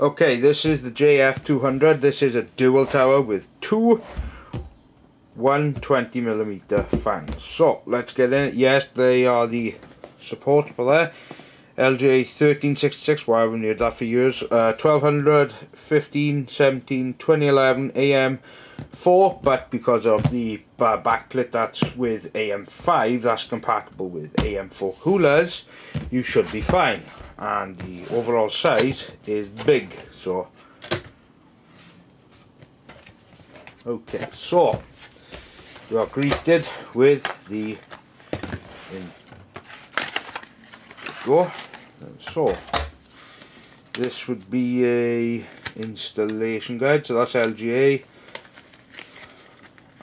Okay, this is the JF200. This is a dual tower with two 120mm fans. So, let's get in. Yes, they are the support for there. LGA 1366, why haven't you that for years? Uh, 1200, 15, 17, 2011, AM 4, but because of the backplate that's with AM5, that's compatible with AM4 coolers, you should be fine and the overall size is big so. Okay so you are greeted with the in go. So this would be a installation guide so that's LGA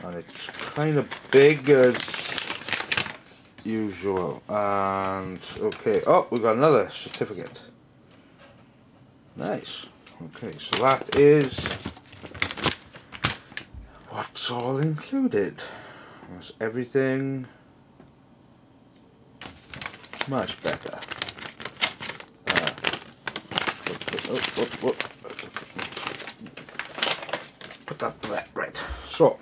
and it's kind of big as usual. And okay, oh, we got another certificate. Nice. Okay, so that is what's all included. That's everything much better. Uh, oh, oh, oh, Put that right. right. So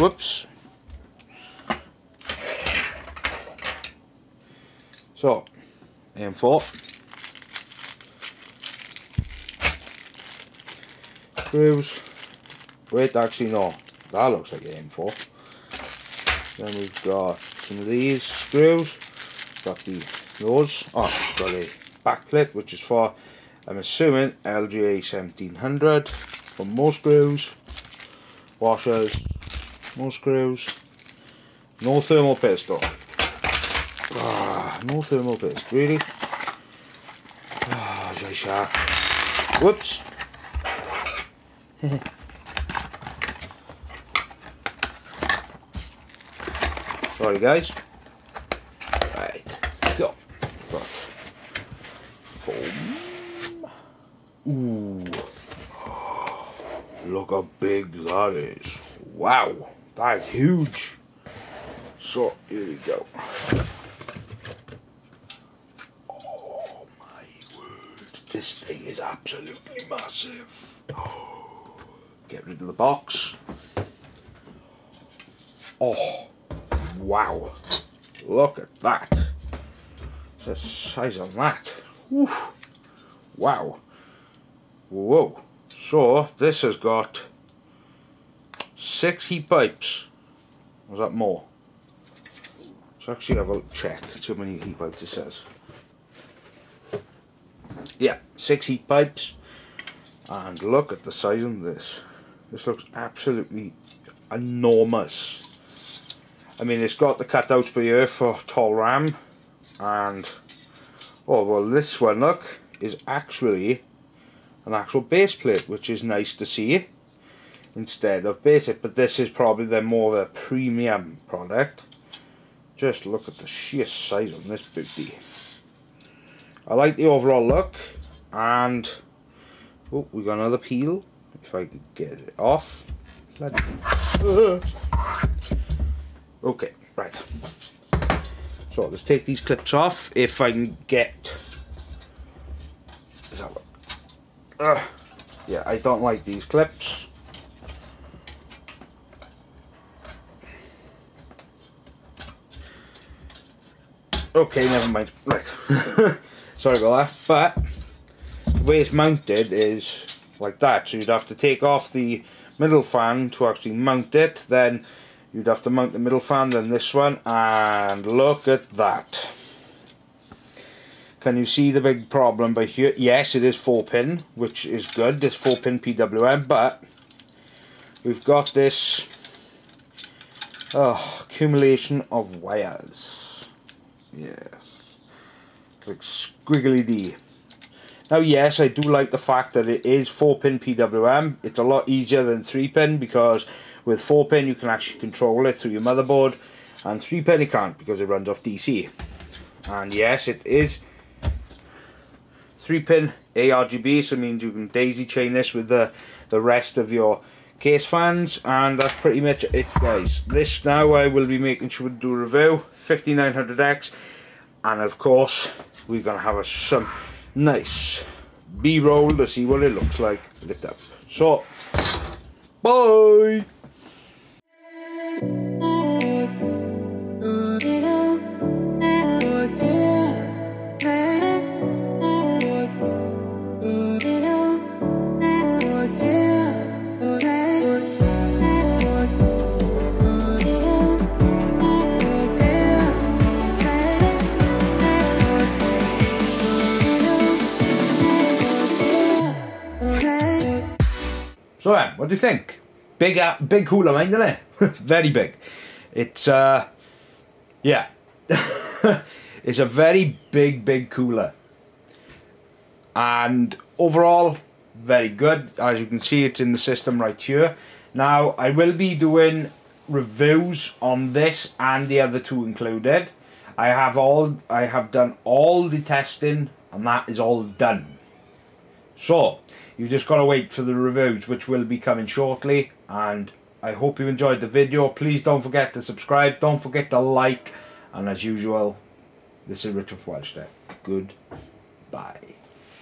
whoops. So, AM4. Screws. Wait, actually no, that looks like AM4. Then we've got some of these screws. Got the those. Oh, got a backplate which is for, I'm assuming, LGA 1700 for more screws, washers, more screws, no thermal pistol. Ah, no thermal paste, really? Ah, oh, sharp. Whoops. Sorry guys. Right, so got foam. Ooh. Look how big that is. Wow, that's huge. So here we go. This thing is absolutely massive. Get rid of the box. Oh, wow. Look at that. The size of that. Oof. Wow. Whoa. So, this has got six heat pipes. Was that more? So actually have a check, how many heat pipes it says yeah. Six heat pipes. And look at the size of this. This looks absolutely enormous. I mean it's got the cutouts for here for tall ram. And oh well this one look is actually an actual base plate which is nice to see instead of basic. But this is probably the more of a premium product. Just look at the sheer size on this beauty I like the overall look and oh we got another peel. If I could get it off. Okay right. So let's take these clips off. If I can get uh, yeah I don't like these clips. Okay never mind. Right sorry about that but the way it's mounted is like that. So you'd have to take off the middle fan to actually mount it then you'd have to mount the middle fan then this one and look at that. Can you see the big problem by here? Yes it is 4 pin which is good. It's 4 pin PWM but we've got this oh, accumulation of wires. Yes like squiggly D. Now yes, I do like the fact that it is 4-pin PWM. It's a lot easier than 3-pin because with 4-pin you can actually control it through your motherboard and 3-pin you can't because it runs off DC. And yes, it is 3-pin ARGB, so it means you can daisy chain this with the, the rest of your case fans and that's pretty much it guys. This now I will be making sure to do a review, 5900X and of course we're going to have a, some nice b-roll to see what it looks like. Lit up. So bye So what do you think? Big, uh, big cooler, mind, isn't it? very big. It's, uh, yeah. it's a very big, big cooler. And overall, very good. As you can see, it's in the system right here. Now, I will be doing reviews on this and the other two included. I have all, I have done all the testing and that is all done. So, you've just got to wait for the reviews, which will be coming shortly. And I hope you enjoyed the video. Please don't forget to subscribe. Don't forget to like. And as usual, this is Richard Welch there. Goodbye.